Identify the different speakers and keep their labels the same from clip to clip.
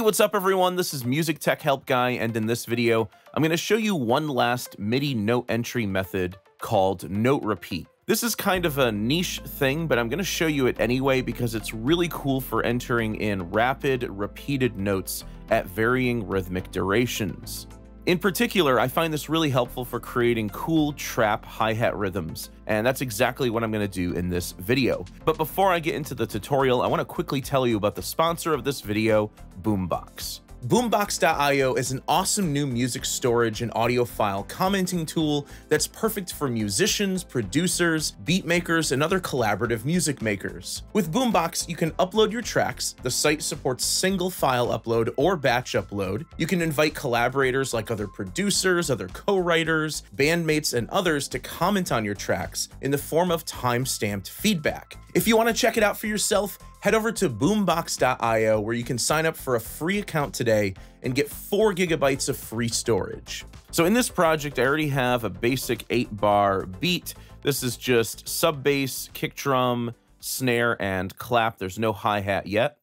Speaker 1: Hey, what's up everyone? This is Music Tech Help Guy, and in this video, I'm going to show you one last MIDI note entry method called Note Repeat. This is kind of a niche thing, but I'm going to show you it anyway because it's really cool for entering in rapid, repeated notes at varying rhythmic durations. In particular, I find this really helpful for creating cool trap hi-hat rhythms, and that's exactly what I'm going to do in this video. But before I get into the tutorial, I want to quickly tell you about the sponsor of this video, Boombox. Boombox.io is an awesome new music storage and audio file commenting tool that's perfect for musicians, producers, beat makers, and other collaborative music makers. With Boombox, you can upload your tracks, the site supports single file upload or batch upload, you can invite collaborators like other producers, other co-writers, bandmates, and others to comment on your tracks in the form of time-stamped feedback. If you want to check it out for yourself, head over to boombox.io where you can sign up for a free account today and get 4 gigabytes of free storage. So in this project, I already have a basic 8-bar beat. This is just sub bass, kick drum, snare, and clap. There's no hi-hat yet.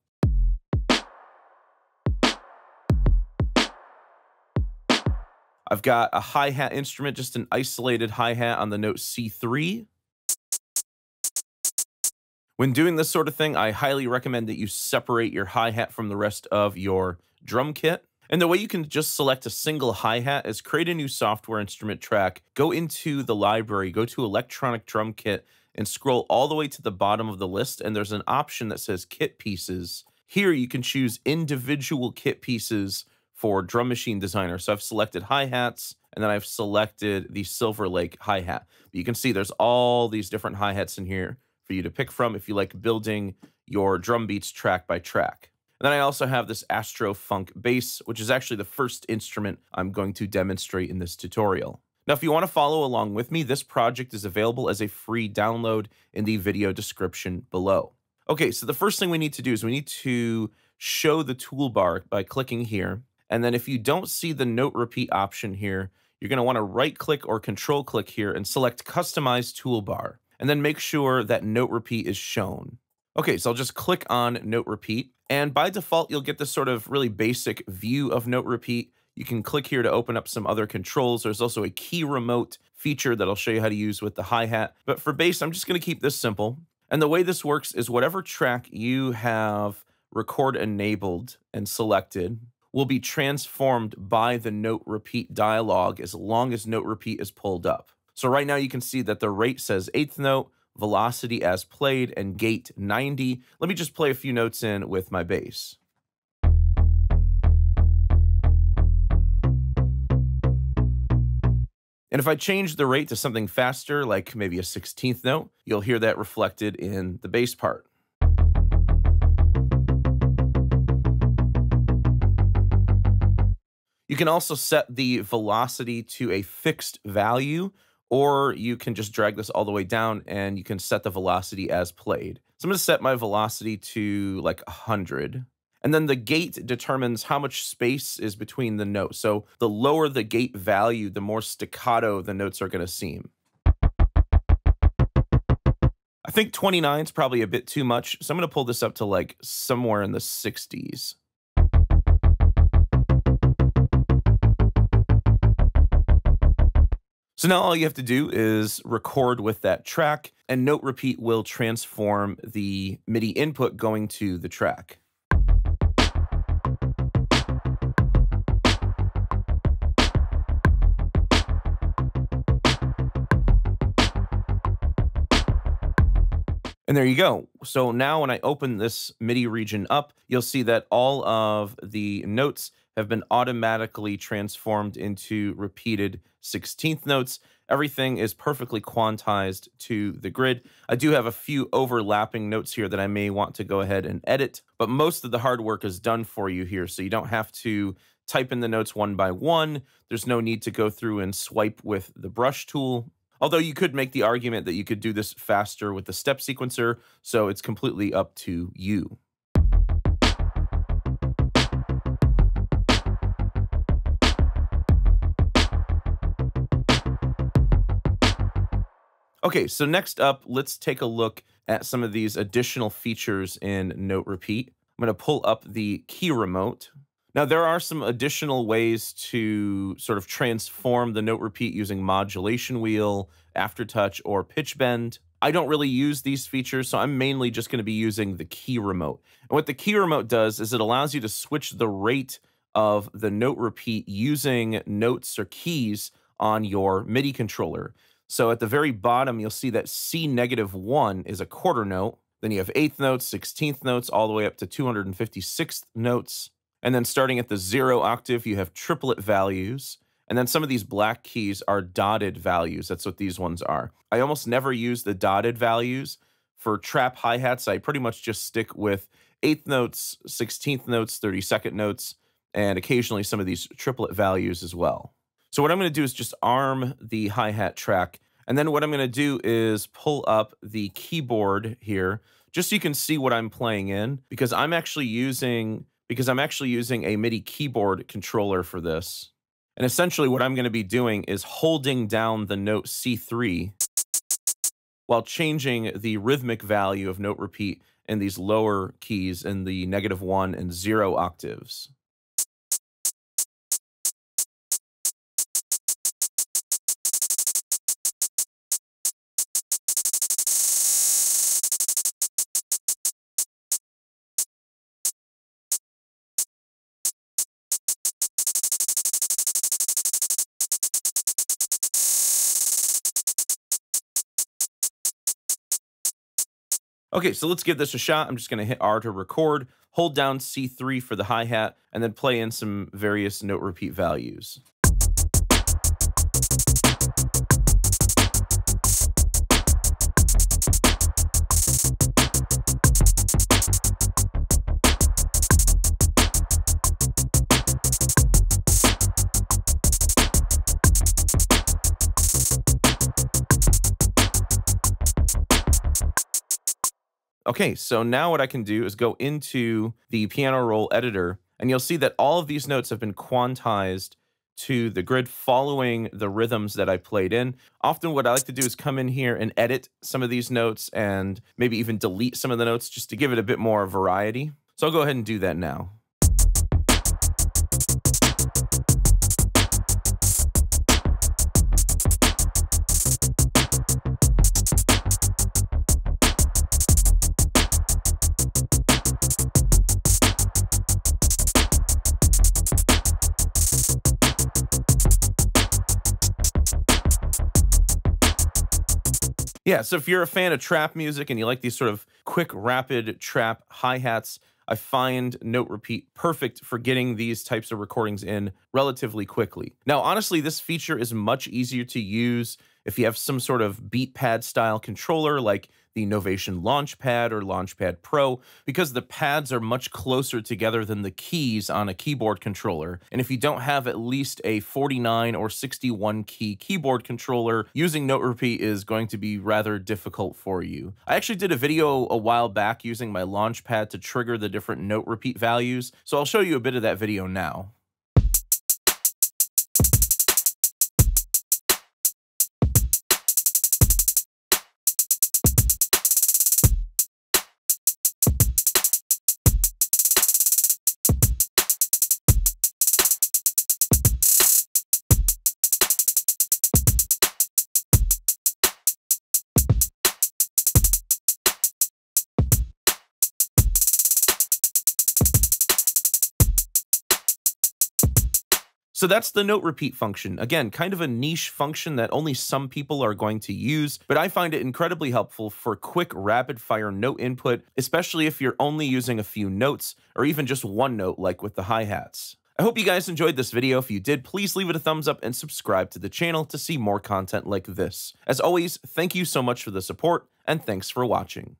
Speaker 1: I've got a hi-hat instrument, just an isolated hi-hat on the note C3. When doing this sort of thing, I highly recommend that you separate your hi-hat from the rest of your drum kit. And the way you can just select a single hi-hat is create a new software instrument track, go into the library, go to electronic drum kit, and scroll all the way to the bottom of the list, and there's an option that says kit pieces. Here you can choose individual kit pieces for Drum Machine Designer. So I've selected hi-hats, and then I've selected the Silver Lake hi-hat. But you can see there's all these different hi-hats in here for you to pick from if you like building your drum beats track by track. And then I also have this Astro Funk bass, which is actually the first instrument I'm going to demonstrate in this tutorial. Now, if you want to follow along with me, this project is available as a free download in the video description below. Okay, so the first thing we need to do is we need to show the toolbar by clicking here. And then if you don't see the note repeat option here, you're going to want to right click or control click here and select customize toolbar and then make sure that note repeat is shown. Okay, so I'll just click on note repeat. And by default, you'll get this sort of really basic view of note repeat. You can click here to open up some other controls. There's also a key remote feature that I'll show you how to use with the hi-hat. But for bass, I'm just going to keep this simple. And the way this works is whatever track you have record enabled and selected will be transformed by the note repeat dialog as long as note repeat is pulled up. So right now you can see that the rate says eighth note, velocity as played, and gate 90. Let me just play a few notes in with my bass. And if I change the rate to something faster, like maybe a 16th note, you'll hear that reflected in the bass part. You can also set the velocity to a fixed value or you can just drag this all the way down and you can set the velocity as played. So I'm going to set my velocity to like 100. And then the gate determines how much space is between the notes. So the lower the gate value, the more staccato the notes are going to seem. I think 29 is probably a bit too much. So I'm going to pull this up to like somewhere in the 60s. So now all you have to do is record with that track, and Note Repeat will transform the MIDI input going to the track. And there you go. So now when I open this MIDI region up, you'll see that all of the notes have been automatically transformed into repeated 16th notes. Everything is perfectly quantized to the grid. I do have a few overlapping notes here that I may want to go ahead and edit, but most of the hard work is done for you here, so you don't have to type in the notes one by one. There's no need to go through and swipe with the brush tool. Although you could make the argument that you could do this faster with the step sequencer, so it's completely up to you. Okay, so next up, let's take a look at some of these additional features in Note Repeat. I'm going to pull up the key remote. Now, there are some additional ways to sort of transform the note repeat using modulation wheel, aftertouch, or pitch bend. I don't really use these features, so I'm mainly just going to be using the key remote. And what the key remote does is it allows you to switch the rate of the note repeat using notes or keys on your MIDI controller. So at the very bottom, you'll see that C negative one is a quarter note. Then you have eighth notes, 16th notes, all the way up to 256th notes. And then starting at the zero octave, you have triplet values. And then some of these black keys are dotted values. That's what these ones are. I almost never use the dotted values. For trap hi hats, I pretty much just stick with eighth notes, 16th notes, 32nd notes, and occasionally some of these triplet values as well. So, what I'm going to do is just arm the hi hat track. And then what I'm going to do is pull up the keyboard here just so you can see what I'm playing in because I'm actually using because I'm actually using a MIDI keyboard controller for this. And essentially what I'm going to be doing is holding down the note C3 while changing the rhythmic value of note repeat in these lower keys in the negative one and zero octaves. Okay, so let's give this a shot. I'm just going to hit R to record, hold down C3 for the hi-hat, and then play in some various note repeat values. Okay, so now what I can do is go into the piano roll editor, and you'll see that all of these notes have been quantized to the grid following the rhythms that I played in. Often what I like to do is come in here and edit some of these notes and maybe even delete some of the notes just to give it a bit more variety. So I'll go ahead and do that now. Yeah, so if you're a fan of trap music and you like these sort of quick, rapid trap hi hats, I find Note Repeat perfect for getting these types of recordings in relatively quickly. Now, honestly, this feature is much easier to use if you have some sort of beat pad style controller like the Novation Launchpad or Launchpad Pro because the pads are much closer together than the keys on a keyboard controller. And if you don't have at least a 49 or 61 key keyboard controller, using Note Repeat is going to be rather difficult for you. I actually did a video a while back using my Launchpad to trigger the different Note Repeat values, so I'll show you a bit of that video now. So that's the note repeat function. Again, kind of a niche function that only some people are going to use, but I find it incredibly helpful for quick rapid fire note input, especially if you're only using a few notes or even just one note like with the hi-hats. I hope you guys enjoyed this video. If you did, please leave it a thumbs up and subscribe to the channel to see more content like this. As always, thank you so much for the support, and thanks for watching.